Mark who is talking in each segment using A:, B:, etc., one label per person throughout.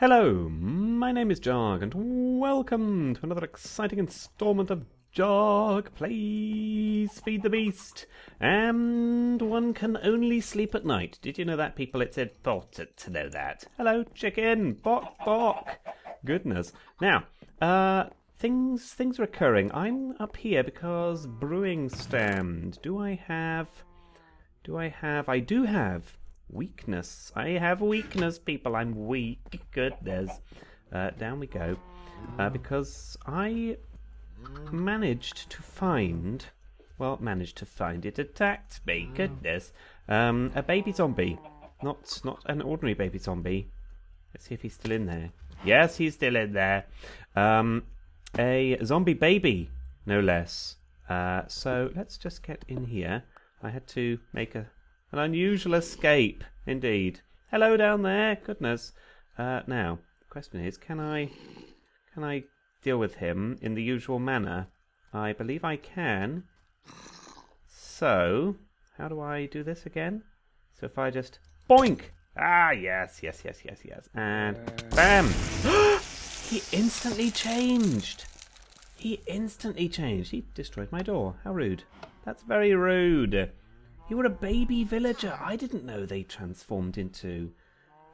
A: Hello, my name is jahg, and welcome to another exciting installment of jahg Please Feed the Beast. And one can only sleep at night. Did you know that, people? It's important to know that. Hello, chicken. Bok, bok. Goodness. Now, uh, things things are occurring. I'm up here because brewing stand. Do I have? Do I have? I do have weakness. I have weakness, people. I'm weak. Goodness. Uh, down we go. Uh, because I managed to find. Well, managed to find it attacked me. Goodness. Um, a baby zombie. Not not an ordinary baby zombie. Let's see if he's still in there. Yes, he's still in there. Um, a zombie baby, no less. Uh, so let's just get in here. I had to make a an unusual escape, indeed. Hello down there. Goodness. Uh, now, the question is, can I can I deal with him in the usual manner? I believe I can. So, how do I do this again? So if I just boink. Ah, yes, yes, yes, yes, yes. And bam. he instantly changed. He instantly changed. He destroyed my door. How rude. That's very rude. You were a baby villager. I didn't know they transformed into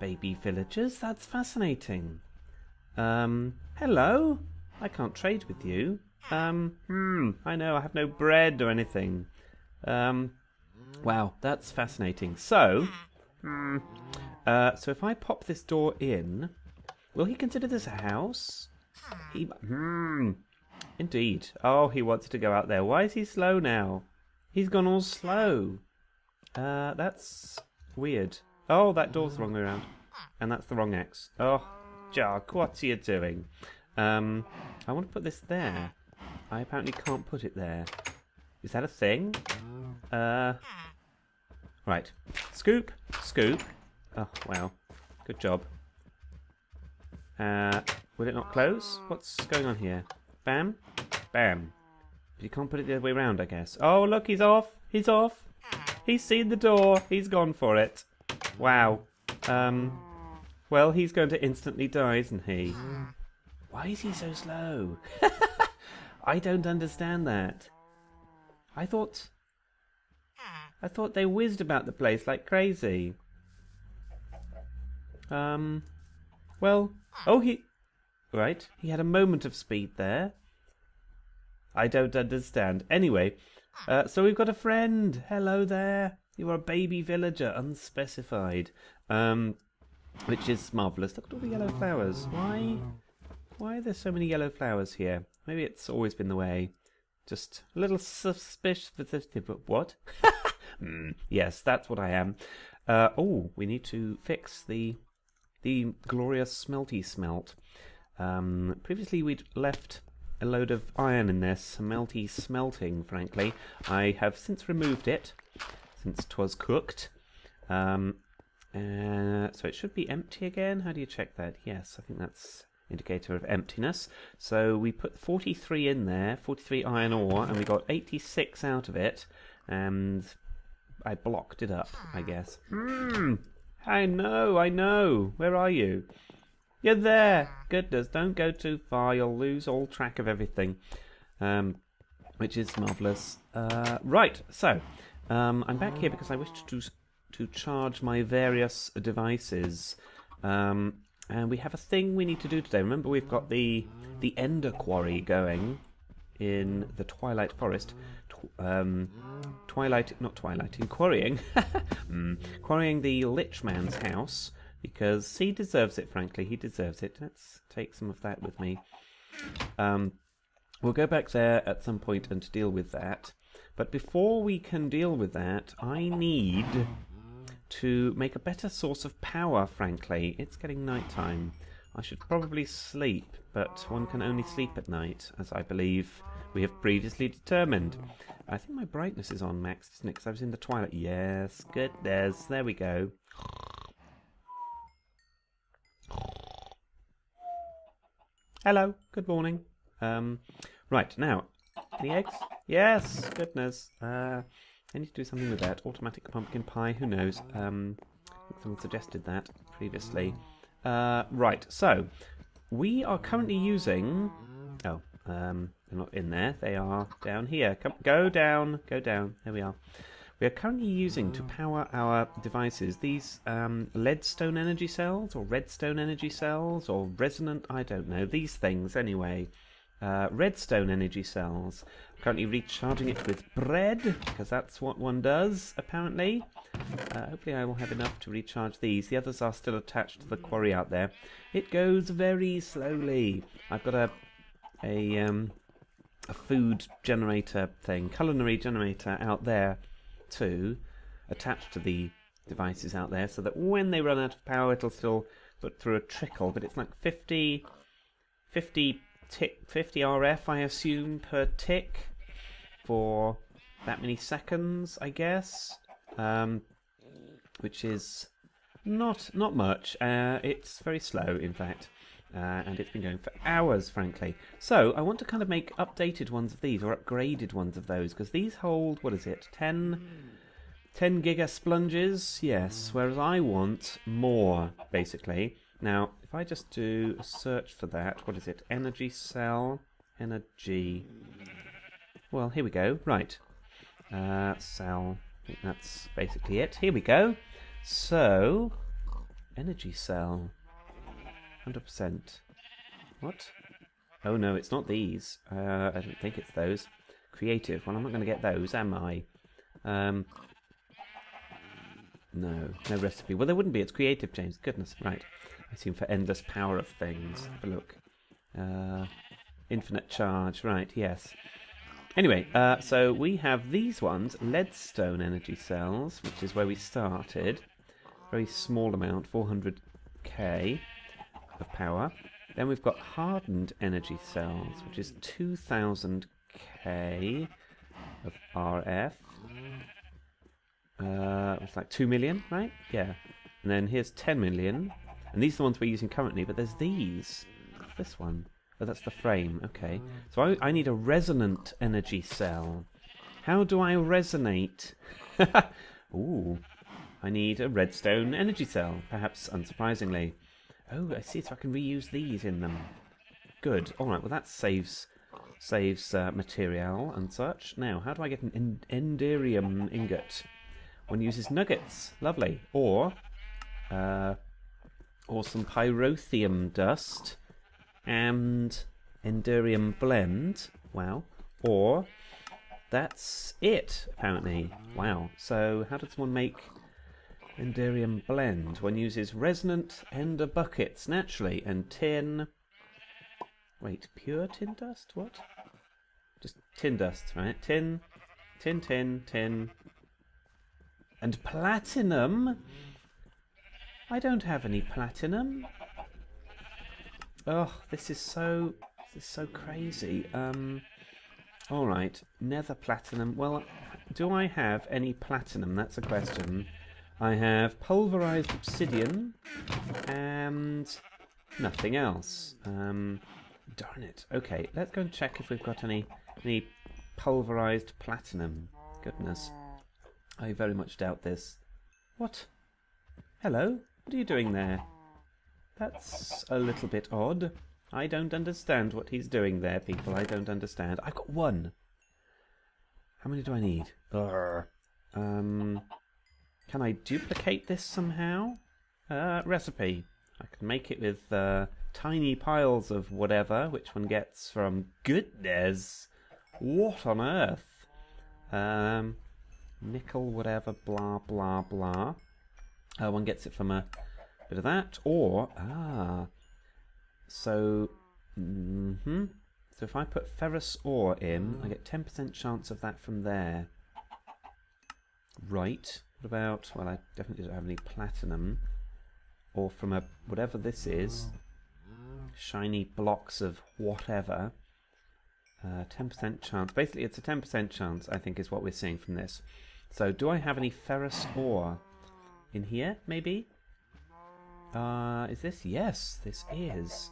A: baby villagers. That's fascinating. Um, hello? I can't trade with you. Um, hmm, I know, I have no bread or anything. Um, wow, that's fascinating. So, hmm, uh, so if I pop this door in, will he consider this a house? He, hmm, indeed. Oh, he wants to go out there. Why is he slow now? He's gone all slow. Uh, that's weird. Oh, that door's the wrong way around. And that's the wrong X. Oh, jahg, what are you doing? Um, I want to put this there. I apparently can't put it there. Is that a thing? Uh, right. Scoop, scoop. Oh, wow. Good job. Uh, will it not close? What's going on here? Bam, bam. You can't put it the other way around, I guess. Oh, look, he's off. He's off. He's seen the door. He's gone for it. Wow. Um. Well, he's going to instantly die, isn't he? Why is he so slow? I don't understand that. I thought. I thought they whizzed about the place like crazy. Um. Well. Oh, he. Right. He had a moment of speed there. I don't understand. Anyway, uh, so we've got a friend. Hello there. You are a baby villager, unspecified. Um, which is marvellous. Look at all the yellow flowers. Why? Why are there so many yellow flowers here? Maybe it's always been the way. Just a little suspicious. But what? mm, yes, that's what I am. Uh, oh, we need to fix the the glorious smelty smelt. Um, previously, we'd left a load of iron in there, smelty smelting, frankly. I have since removed it, since 'twas cooked. Um, uh, so it should be empty again. How do you check that? Yes, I think that's indicator of emptiness. So we put 43 in there, 43 iron ore, and we got 86 out of it. And I blocked it up, I guess. Hmm. I know, I know. Where are you? You're there. Goodness, don't go too far. You'll lose all track of everything. Um, which is marvellous. Uh, right, so um, I'm back here because I wish to to charge my various devices. Um, and we have a thing we need to do today. Remember, we've got the the Ender Quarry going in the Twilight Forest. Um, Twilight, not Twilight, in quarrying, mm, quarrying the Lich Man's house because he deserves it. Frankly, he deserves it. Let's take some of that with me. Um, we'll go back there at some point and deal with that. But before we can deal with that, I need to make a better source of power, frankly. It's getting night time. I should probably sleep, but one can only sleep at night, as I believe we have previously determined. I think my brightness is on max, isn't it? Because I was in the twilight. Yes, good. There's, there we go. Hello, good morning. Um, right, now, any eggs? Yes, goodness. Uh, I need to do something with that. Automatic pumpkin pie, who knows? Um, someone suggested that previously. Uh, right, so we are currently using. Oh, um, they're not in there. They are down here. Come, go down, go down. There we are. We are currently using to power our devices these um, leadstone energy cells, or redstone energy cells, or resonant. I don't know these things anyway. Uh, redstone energy cells. Currently recharging it with bread because that's what one does apparently. Uh, hopefully I will have enough to recharge these. The others are still attached to the quarry out there. It goes very slowly. I've got a a um, a food generator thing, culinary generator out there too, attached to the devices out there, so that when they run out of power, it'll still put through a trickle. But it's like 50, 50 tick, 50 RF, I assume, per tick for that many seconds, I guess. Um, which is not not much. Uh, it's very slow, in fact. Uh, and it's been going for hours, frankly. So I want to kind of make updated ones of these, or upgraded ones of those, because these hold, what is it, 10, 10 giga splunges? Yes, whereas I want more, basically. Now, if I just do a search for that, what is it, energy cell, energy... Well, here we go, right. Uh, cell, I think that's basically it. Here we go. So, energy cell. 100%. What? Oh no, it's not these. Uh, I don't think it's those. Creative. Well, I'm not going to get those, am I? Um, no, no recipe. Well, there wouldn't be. It's creative, James. Goodness. Right. I assume for endless power of things. Have a look. Uh, infinite charge. Right, yes. Anyway, uh, so we have these ones, leadstone energy cells, which is where we started. Very small amount, 400k of power. Then we've got hardened energy cells, which is 2000k of RF. Uh, it's like 2 million, right? Yeah. And then here's 10 million. And these are the ones we're using currently, but there's these. What's this one? Oh, that's the frame. Okay. So I, I need a resonant energy cell. How do I resonate? Ooh. I need a redstone energy cell, perhaps unsurprisingly. Oh, I see. So I can reuse these in them. Good. All right. Well, that saves saves uh, material and such. Now, how do I get an enderium ingot? One uses nuggets. Lovely. Or, uh, or some pyrotheum dust and enderium blend. Wow. Or that's it, apparently. Wow. So how does one make Enderium blend. One uses resonant ender buckets naturally and tin. Wait, pure tin dust? What? Just tin dust, right? Tin, tin, tin, tin. And platinum? I don't have any platinum. Oh, this is so this is so crazy. Um Alright, nether platinum. Well, do I have any platinum? That's a question. I have pulverized obsidian and nothing else. Um, darn it. Okay, let's go and check if we've got any any pulverized platinum. Goodness, I very much doubt this. What? Hello? What are you doing there? That's a little bit odd. I don't understand what he's doing there, people. I don't understand. I've got one. How many do I need? Urgh. Um, can I duplicate this somehow? Uh, recipe. I can make it with uh, tiny piles of whatever, which one gets from goodness. What on earth? Um, nickel, whatever, blah, blah, blah. Uh, one gets it from a bit of that, or, ah, so, mm hmm So if I put ferrous ore in, I get 10% chance of that from there. Right. What about, well, I definitely don't have any platinum. Or from a, whatever this is, shiny blocks of whatever. 10% uh, chance. Basically, it's a 10% chance, I think, is what we're seeing from this. So, do I have any ferrous ore in here, maybe? Uh, is this? Yes, this is.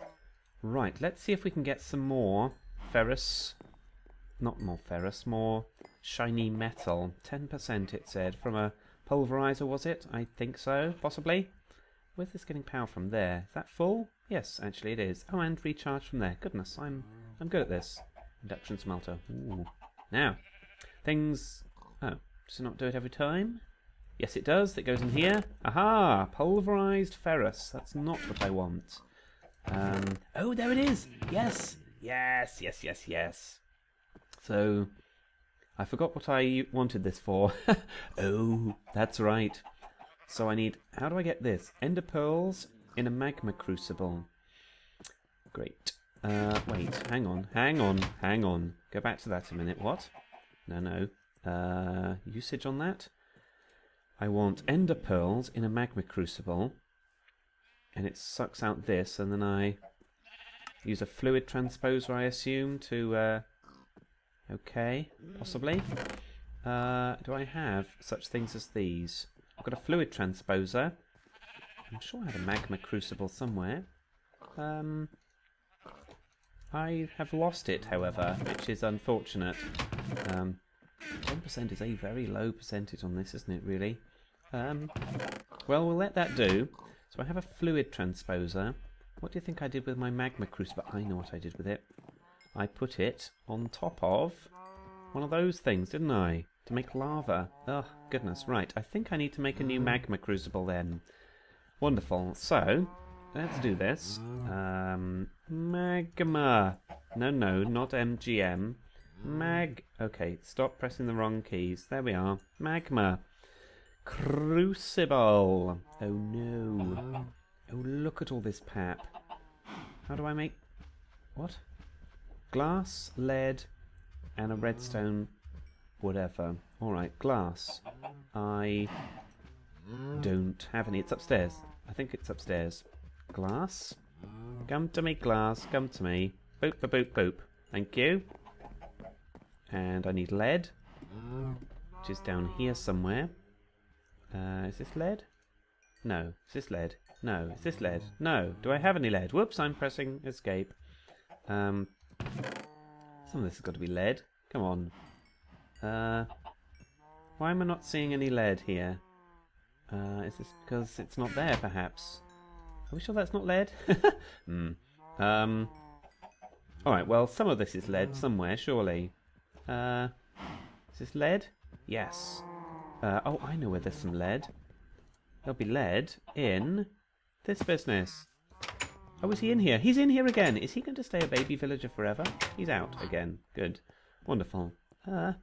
A: Right, let's see if we can get some more ferrous. Not more ferrous, more shiny metal. 10% it said from a Pulverizer, was it? I think so, possibly. where's this getting power from? There. Is that full? Yes, actually it is. Oh, and recharge from there. Goodness, I'm I'm good at this. Induction smelter. Ooh. Now, things... Oh, does it not do it every time? Yes, it does. It goes in here. Aha! Pulverized ferrous. That's not what I want. Um, oh, there it is. Yes. Yes, yes, yes, yes. So, I forgot what I wanted this for. oh, that's right. So I need... How do I get this? Ender pearls in a magma crucible. Great. Uh, wait, hang on, hang on, hang on. Go back to that a minute. What? No, no. Uh, usage on that? I want ender pearls in a magma crucible. And it sucks out this, and then I use a fluid transposer, I assume, to... Uh, okay, possibly. Uh, do I have such things as these? I've got a fluid transposer. I'm sure I had a magma crucible somewhere. Um, I have lost it, however, which is unfortunate. Um, 10% is a very low percentage on this, isn't it, really? Um, well, we'll let that do. So I have a fluid transposer. What do you think I did with my magma crucible? I know what I did with it. I put it on top of one of those things, didn't I? To make lava. Oh, goodness. Right, I think I need to make a new magma crucible then. Wonderful. So, let's do this. Um, magma. No, no, not MGM. Mag. Okay, stop pressing the wrong keys. There we are. Magma. Crucible. Oh no. Oh, look at all this pap. How do I make. What? Glass, lead, and a redstone. Whatever. Alright, glass. I don't have any. It's upstairs. I think it's upstairs. Glass? Come to me, glass. Come to me. Boop, boop, boop, boop. Thank you. And I need lead, which is down here somewhere. Uh, is this lead? No. Is this lead? No. Is this lead? No. Do I have any lead? Whoops, I'm pressing escape. Um, some of this has got to be lead. Come on. Uh, why am I not seeing any lead here? Uh, is this because it's not there, perhaps? Are we sure that's not lead? hmm. Um, Alright, well, some of this is lead somewhere, surely. Uh, is this lead? Yes. Uh, oh, I know where there's some lead. There'll be lead in this business. Oh, is he in here? He's in here again. Is he going to stay a baby villager forever? He's out again. Good. Wonderful. Uh,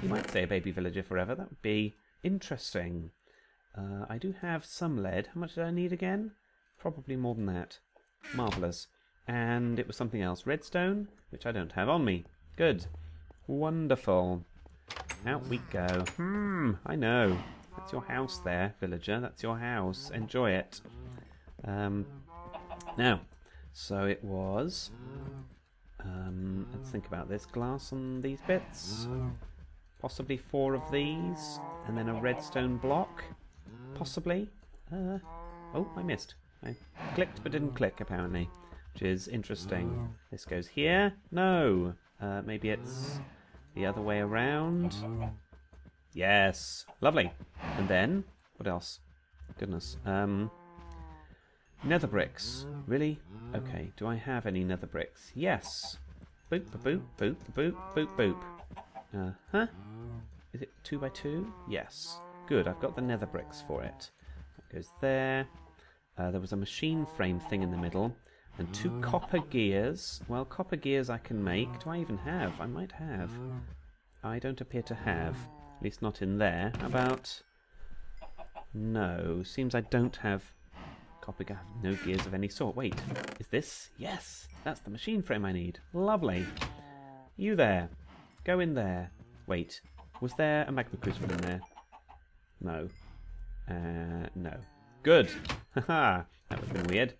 A: he might stay a baby villager forever. That would be interesting. Uh, I do have some lead. How much did I need again? Probably more than that. Marvellous. And it was something else. Redstone, which I don't have on me. Good. Wonderful. Out we go. Hmm, I know. That's your house there, villager. That's your house. Enjoy it. Um, now, so it was... Um, let's think about this. Glass on these bits. Possibly four of these. And then a redstone block. Possibly. Uh, oh, I missed. I clicked but didn't click, apparently. Which is interesting. This goes here. No. Uh, maybe it's the other way around. Yes. Lovely. And then, what else? Goodness. Um, nether bricks. Really? Okay. Do I have any nether bricks? Yes. Boop, boop, boop, boop, boop, boop. Uh huh. Is it two by two? Yes. Good. I've got the nether bricks for it. That goes there. Uh, there was a machine frame thing in the middle. And two copper gears. Well, copper gears I can make. Do I even have? I might have. I don't appear to have. At least not in there. How about... No. Seems I don't have copper have No gears of any sort. Wait. Is this? Yes. That's the machine frame I need. Lovely. You there. Go in there. Wait. Was there a magma crucible in there? No. Uh, no. Good. Haha. that would have been weird.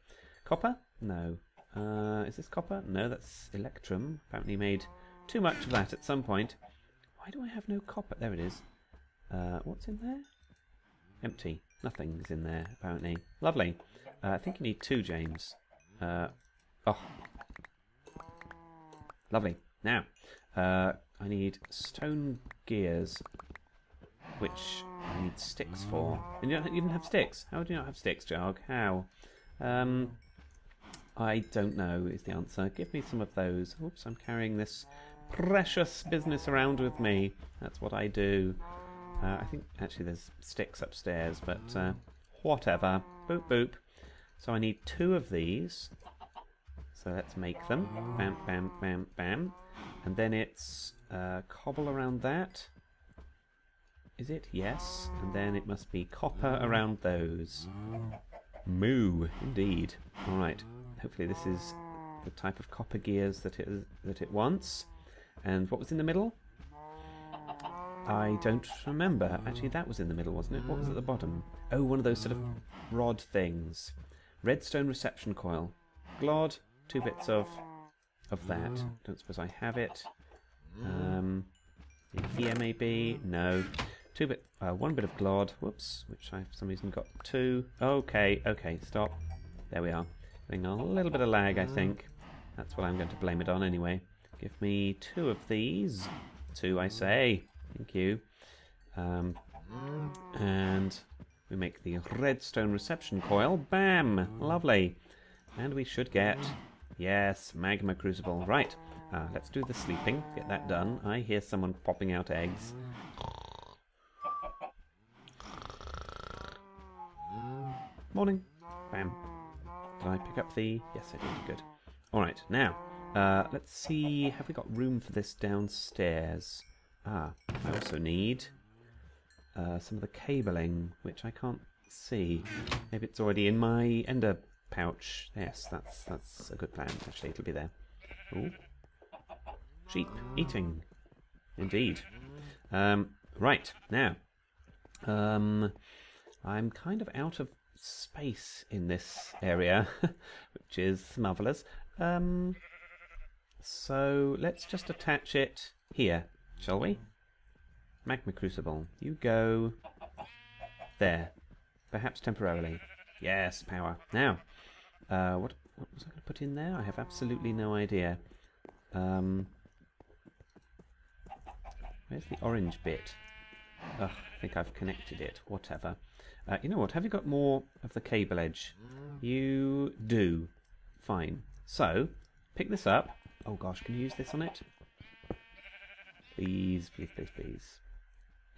A: Copper? No. Uh, is this copper? No, that's electrum. Apparently made too much of that at some point. Why do I have no copper? There it is. Uh, what's in there? Empty. Nothing's in there, apparently. Lovely. Uh, I think you need two, James. Uh, oh. Lovely. Now, uh, I need stone gears. which I need sticks for. And you don't even have sticks. How do you not have sticks, jahg? How? Um, I don't know is the answer. Give me some of those. Oops, I'm carrying this precious business around with me. That's what I do. Uh, I think actually there's sticks upstairs, but uh, whatever. Boop boop. So I need two of these. So let's make them. Bam, bam, bam, bam. And then it's uh, cobble around that. Is it? Yes. And then it must be copper around those. Moo, indeed. All right. Hopefully this is the type of copper gears that it that it wants. And what was in the middle? I don't remember. Actually, that was in the middle, wasn't it? What was at the bottom? Oh, one of those sort of rod things. Redstone reception coil. Glod, two bits of of that. Don't suppose I have it. Um, in here maybe? No. Two bit, uh, one bit of glod. Whoops, which I for some reason got two. Okay, okay, stop. There we are. Getting a little bit of lag, I think. That's what I'm going to blame it on anyway. Give me two of these. Two, I say. Thank you. Um, and we make the redstone reception coil. Bam! Lovely. And we should get, yes, magma crucible. Right. Uh, let's do the sleeping. Get that done. I hear someone popping out eggs. Morning. Bam. Did I pick up the... Yes, I did. Good. Alright, now, uh, let's see. Have we got room for this downstairs? Ah, I also need uh, some of the cabling, which I can't see. Maybe it's already in my ender pouch. Yes, that's that's a good plan. Actually, it'll be there. Ooh. Sheep eating. Indeed. Um, right, now. Um, I'm kind of out of space in this area, which is marvellous. Um, so let's just attach it here, shall we? Magma Crucible, you go there. Perhaps temporarily. Yes, power. Now, uh, what, what was I going to put in there? I have absolutely no idea. Um, where's the orange bit? Ugh, I think I've connected it. Whatever. Uh, you know what? Have you got more of the cable edge? You do. Fine. So, pick this up. Oh gosh, can you use this on it? Please, please, please, please.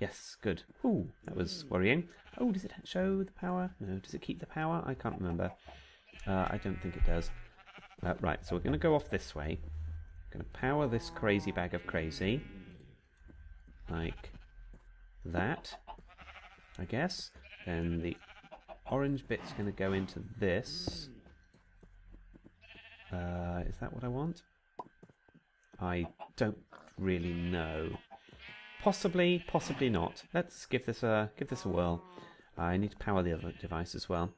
A: Yes, good. Ooh, that was worrying. Oh, does it show the power? No. Does it keep the power? I can't remember. Uh, I don't think it does. Uh, right, so we're going to go off this way. Going to power this crazy bag of crazy. Like that, I guess. Then the orange bit's going to go into this. Uh, is that what I want? I don't really know. Possibly, possibly not. Let's give this a give this a whirl. I need to power the other device as well.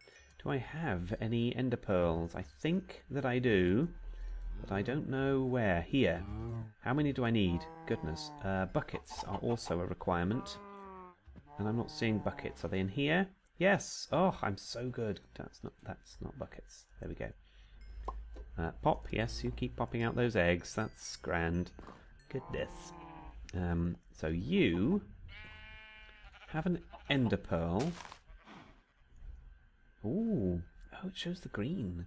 A: Do I have any ender pearls? I think that I do, but I don't know where. Here. How many do I need? Goodness. Uh, buckets are also a requirement. And I'm not seeing buckets. Are they in here? Yes. Oh, I'm so good. That's not that's not buckets. There we go. Uh, pop, yes, you keep popping out those eggs. That's grand. Goodness. Um, so you have an ender pearl. Ooh. Oh, it shows the green.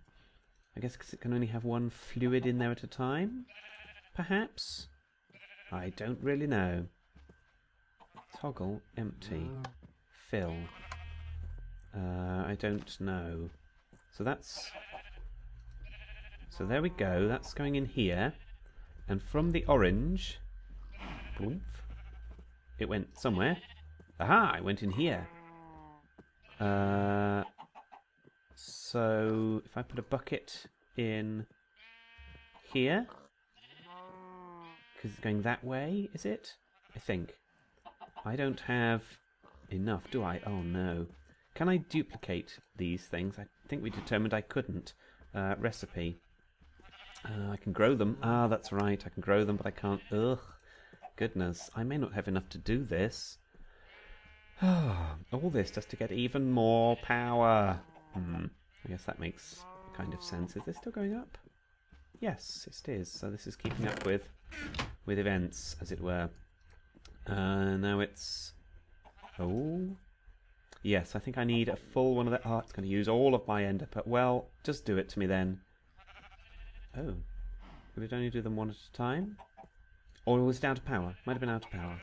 A: I guess because it can only have one fluid in there at a time? Perhaps? I don't really know. Toggle, empty. Fill. Uh, I don't know. So that's so there we go, that's going in here. And from the orange, it went somewhere. Aha, it went in here. Uh, so if I put a bucket in here, because it's going that way, is it? I think. I don't have enough, do I? Oh no. Can I duplicate these things? I think we determined I couldn't. Uh, recipe. Uh, I can grow them. Ah, that's right. I can grow them, but I can't. Ugh. Goodness. I may not have enough to do this. All this just to get even more power. Hmm. I guess that makes kind of sense. Is this still going up? Yes, it is. So this is keeping up with with events, as it were. Uh, now it's Oh. Yes, I think I need a full one of that. Oh, it's going to use all of my ender pearl. Well, just do it to me then. Oh. Would it only do them one at a time? Or was it out of power? Might have been out of power.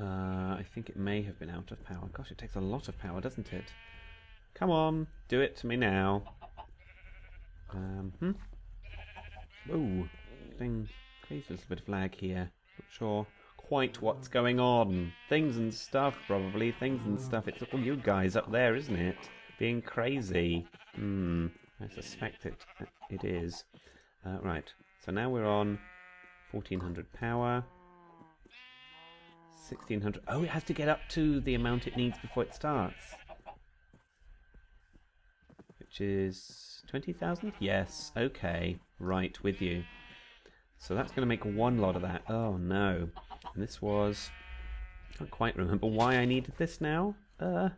A: Uh, I think it may have been out of power. Gosh, it takes a lot of power, doesn't it? Come on, do it to me now. Um, hmm? Ooh, getting crazy little bit of lag here. Not sure quite what's going on. Things and stuff, probably. Things and stuff. It's all you guys up there, isn't it? Being crazy. Hmm, I suspect it, it is. Uh, right, so now we're on 1400 power. 1600. Oh, it has to get up to the amount it needs before it starts. Which is 20,000? Yes, okay. Right, with you. So that's going to make one lot of that. Oh no. And this was... I can't quite remember why I needed this now. Uh,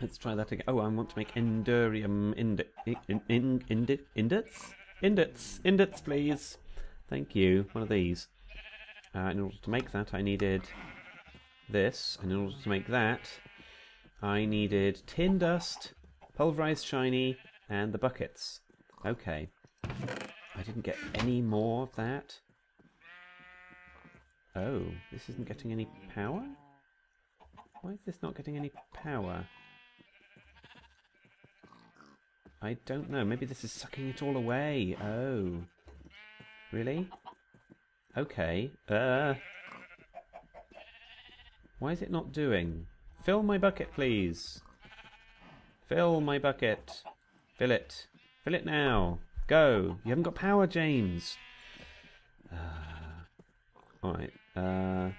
A: let's try that again. Oh, I want to make enderium indi in, in, indi indits? Indits! Indits, please! Thank you. One of these. Uh, in order to make that, I needed this. And in order to make that, I needed tin dust, pulverized shiny, and the buckets. Okay. I didn't get any more of that. Oh, this isn't getting any power? Why is this not getting any power? I don't know. Maybe this is sucking it all away. Oh. Really? Okay. Uh. Why is it not doing? Fill my bucket, please. Fill my bucket. Fill it. Fill it now. Go. You haven't got power, James. Uh, Alright. Uh,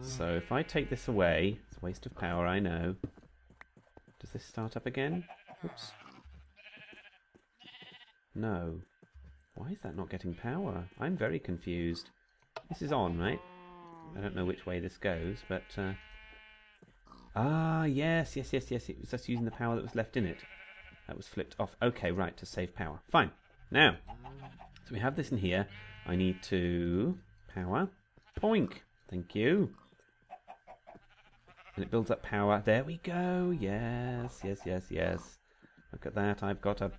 A: so if I take this away, it's a waste of power, I know. Does this start up again? Oops. No. Why is that not getting power? I'm very confused. This is on, right? I don't know which way this goes, but... Uh... Ah, yes, yes, yes, yes. It was just using the power that was left in it. That was flipped off. Okay, right, to save power. Fine. Now, so we have this in here. I need to... Power. Poink. Thank you. And it builds up power. There we go. Yes, yes, yes, yes. Look at that. I've got a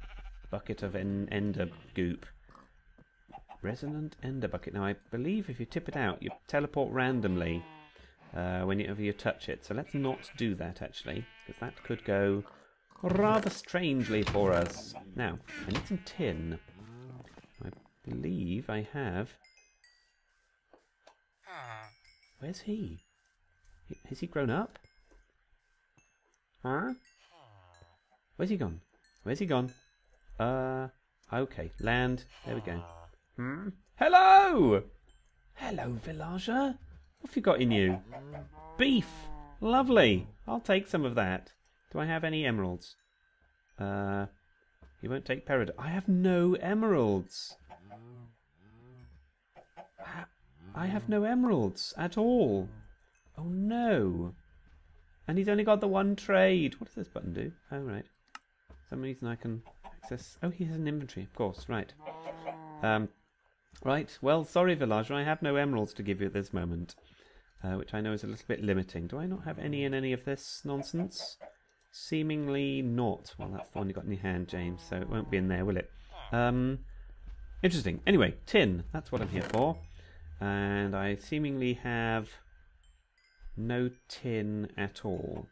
A: bucket of en ender goop. Resonant Ender Bucket. Now, I believe if you tip it out, you teleport randomly uh, whenever you touch it. So let's not do that, actually, because that could go rather strangely for us. Now, I need some tin. I believe I have... Where's he? Has he grown up? Huh? Where's he gone? Where's he gone? Uh, okay, land. There we go. Hmm? Hello! Hello, villager. What have you got in you? Beef! Lovely! I'll take some of that. Do I have any emeralds? Uh, you won't take peridot. I have no emeralds. I have no emeralds at all. Oh no. And he's only got the one trade. What does this button do? Oh, right. Some reason I can access... Oh, he has an inventory, of course. Right. Um, Right, well, sorry, Villager, I have no emeralds to give you at this moment, uh, which I know is a little bit limiting. Do I not have any in any of this nonsense? Seemingly not. Well, that's the one you got in your hand, James, so it won't be in there, will it? Um, interesting. Anyway, tin, that's what I'm here for. And I seemingly have no tin at all.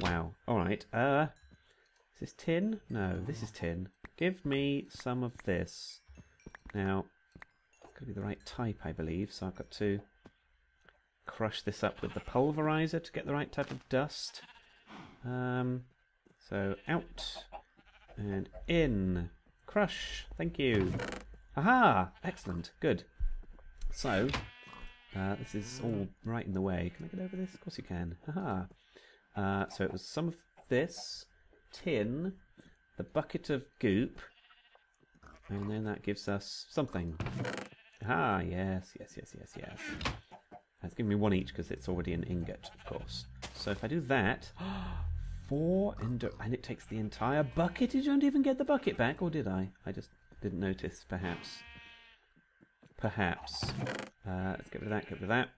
A: Wow. Alright, uh, is this tin? No, this is tin. Give me some of this. Now, got to be the right type, I believe. So I've got to crush this up with the pulverizer to get the right type of dust. Um, so out and in. Crush. Thank you. Aha! Excellent. Good. So, uh, this is all right in the way. Can I get over this? Of course you can. Aha! Uh, so it was some of this, tin, the bucket of goop, and then that gives us something. Ah, yes, yes, yes, yes, yes. That's giving me one each because it's already an ingot, of course. So if I do that, four endo, and it takes the entire bucket. Did you not even get the bucket back, or did I? I just didn't notice, perhaps. Perhaps. Uh, let's get rid of that, get rid of that.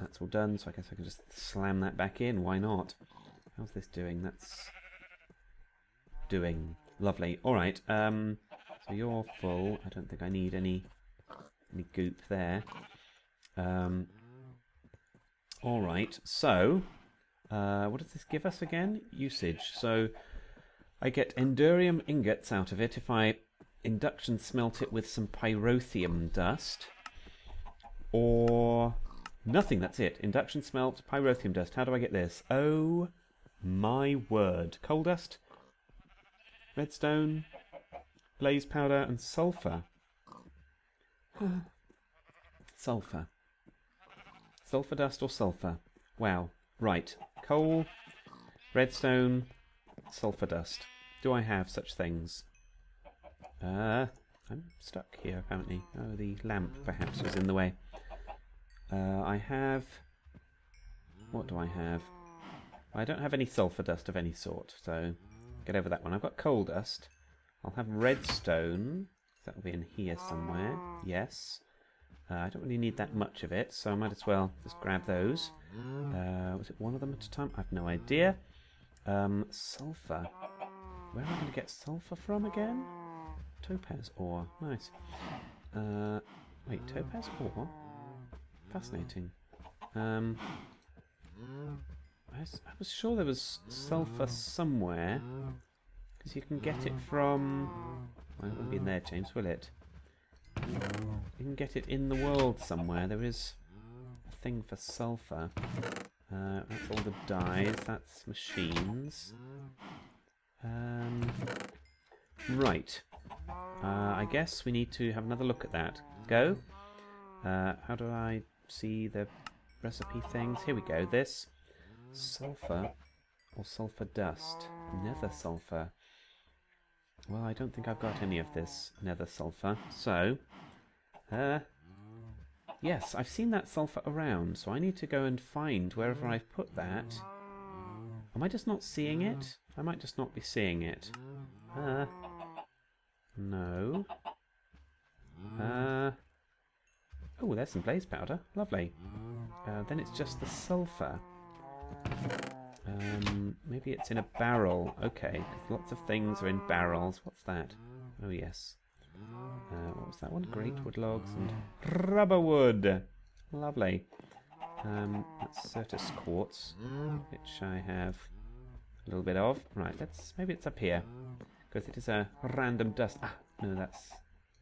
A: That's all done, so I guess I can just slam that back in. Why not? How's this doing? That's doing. Lovely. Alright, um, so you're full. I don't think I need any any goop there. Um, Alright, so uh, what does this give us again? Usage. So I get enderium ingots out of it if I induction smelt it with some pyrotheum dust. Or nothing, that's it. Induction smelt, pyrotheum dust. How do I get this? Oh my word. Coal dust, redstone, blaze powder, and sulfur. sulfur. Sulfur dust or sulfur? Wow. Right. Coal, redstone, sulfur dust. Do I have such things? Uh, I'm stuck here apparently. Oh, the lamp perhaps was in the way. Uh, I have... What do I have? I don't have any sulfur dust of any sort, so get over that one. I've got coal dust. I'll have redstone. That'll be in here somewhere. Yes. Uh, I don't really need that much of it, so I might as well just grab those. Uh, was it one of them at a time? I've no idea. Um, sulfur. Where am I going to get sulfur from again? Topaz ore. Nice. Uh, wait, topaz ore? Fascinating. Um, I was, I was sure there was sulfur somewhere. Because you can get it from... Well, it won't be in there, James, will it? You can get it in the world somewhere. There is a thing for sulfur. Uh, that's all the dyes. That's machines. Um, right. Uh, I guess we need to have another look at that. Go. Uh, how do I see the recipe things? Here we go. This sulfur or sulfur dust. Nether sulfur. Well, I don't think I've got any of this nether sulfur. So, uh, yes, I've seen that sulfur around, so I need to go and find wherever I've put that. Am I just not seeing it? I might just not be seeing it. Uh, no. Uh, oh, there's some blaze powder. Lovely. Uh, then it's just the sulfur. Um, maybe it's in a barrel. Okay, lots of things are in barrels. What's that? Oh, yes. Uh, what was that one? Great wood logs and rubber wood. Lovely. Um, that's Certus quartz, which I have a little bit of. Right, let's maybe it's up here because it is a random dust. Ah, no, that's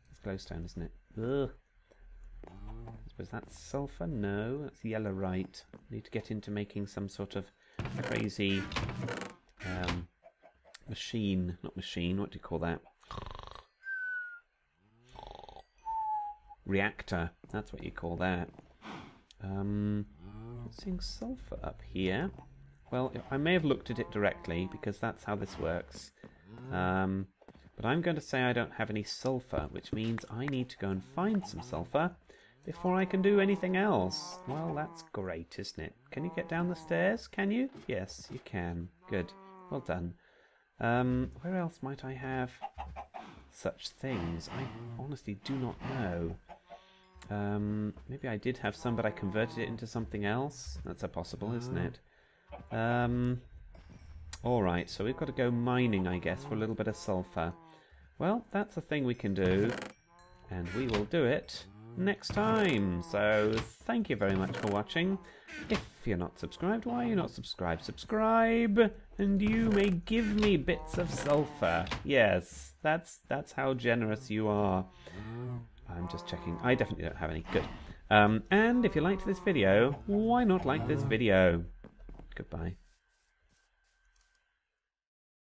A: that's glowstone, isn't it? Ugh. Was that sulfur? No, that's yellorite. Need to get into making some sort of crazy um, machine. Not machine, what do you call that? Reactor. That's what you call that. Um, seeing sulfur up here. Well, I may have looked at it directly because that's how this works. Um, but I'm going to say I don't have any sulfur, which means I need to go and find some sulfur before I can do anything else. Well, that's great, isn't it? Can you get down the stairs? Can you? Yes, you can. Good. Well done. Um, where else might I have such things? I honestly do not know. Um, maybe I did have some, but I converted it into something else. That's a possible, isn't it? Um, Alright, so we've got to go mining, I guess, for a little bit of sulfur. Well, that's a thing we can do, and we will do it next time. So thank you very much for watching. If you're not subscribed, why are you not subscribed? Subscribe, and you may give me bits of sulfur. Yes, that's that's how generous you are. I'm just checking. I definitely don't have any. Good. Um, and if you liked this video, why not like this video? Goodbye.